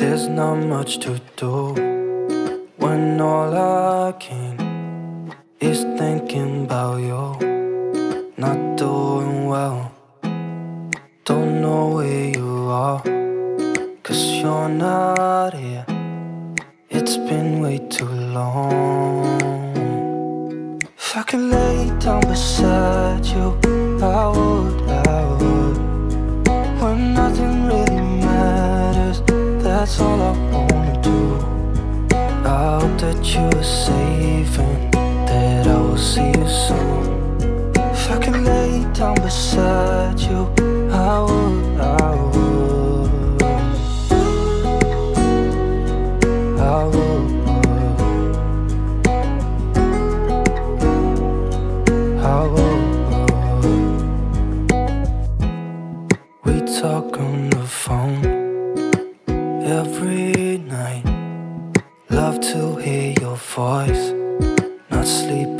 There's not much to do when all I can is thinking about you. Not doing well, don't know where you are, cause you're not here. It's been way too long. Down beside you, I would, I would. I would. I would. We talk on the phone every night. Love to hear your voice. Not sleeping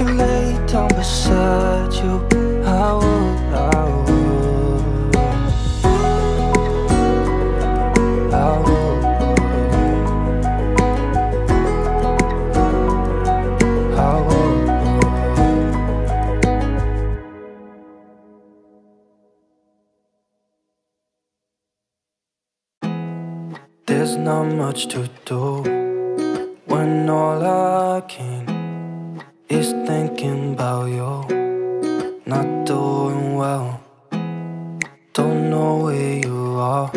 Could lay down beside you, I would, I would. I would. I would. There's not much to do when all I can is thinking about you. Not doing well, don't know where you are,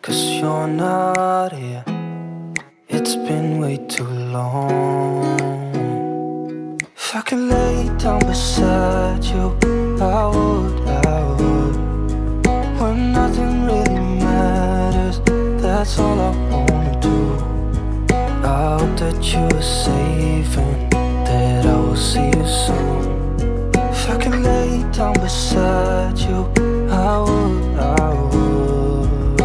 cause you're not here. It's been way too long. If I could lay down beside you, I would, I would. When nothing really matters, that's all I wanna do. I hope that you are safe and will see you soon. If I could lay down beside you, I would, I would.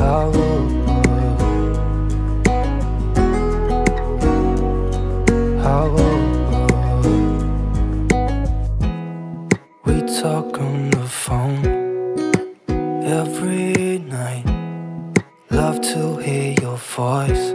I would. I would. We talk on the phone every night. Love to hear your voice.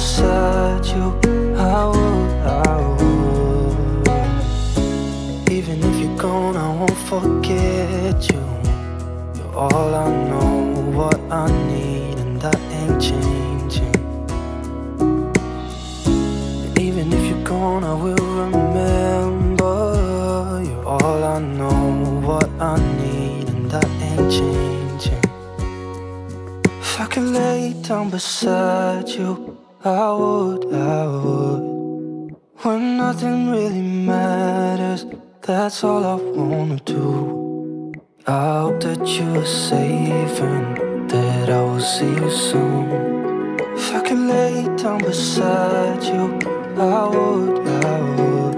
beside you, I would, I would. Even if you're gone, I won't forget you. You're all I know, what I need, and that ain't changing. Even if you're gone, I will remember. You're all I know, what I need, and ain't changing. I could lay down beside you, I would, I would. When nothing really matters, that's all I wanna do. I hope that you're safe and that I will see you soon. If I could lay down beside you, I would, I would.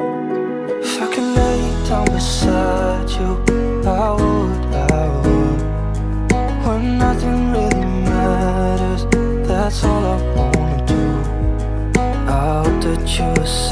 If I could lay down beside you, I would, I would. When nothing really matters, that's all I do. That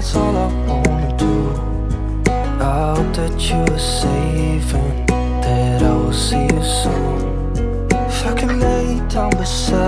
that's all I wanna do. I hope that you're safe and that I will see you soon. If I could lay down beside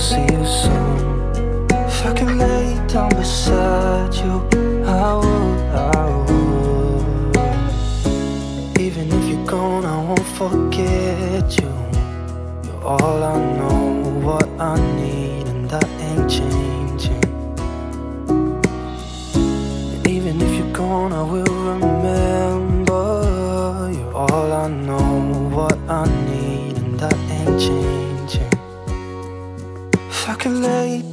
see you soon. If I could lay down beside you, I would, I would. Even if you're gone, I won't forget you. You're all I know, what I need, and that ain't changing. And even if you're gone, I will remember.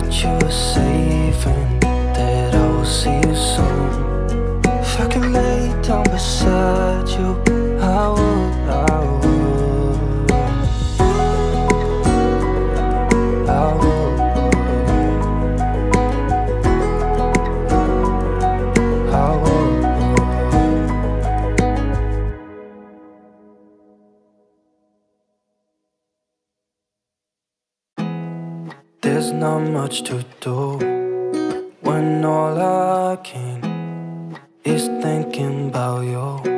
that you're safe and that I will see you soon. If I could lay down beside you, I would, There's not much to do when all I can is thinking about you.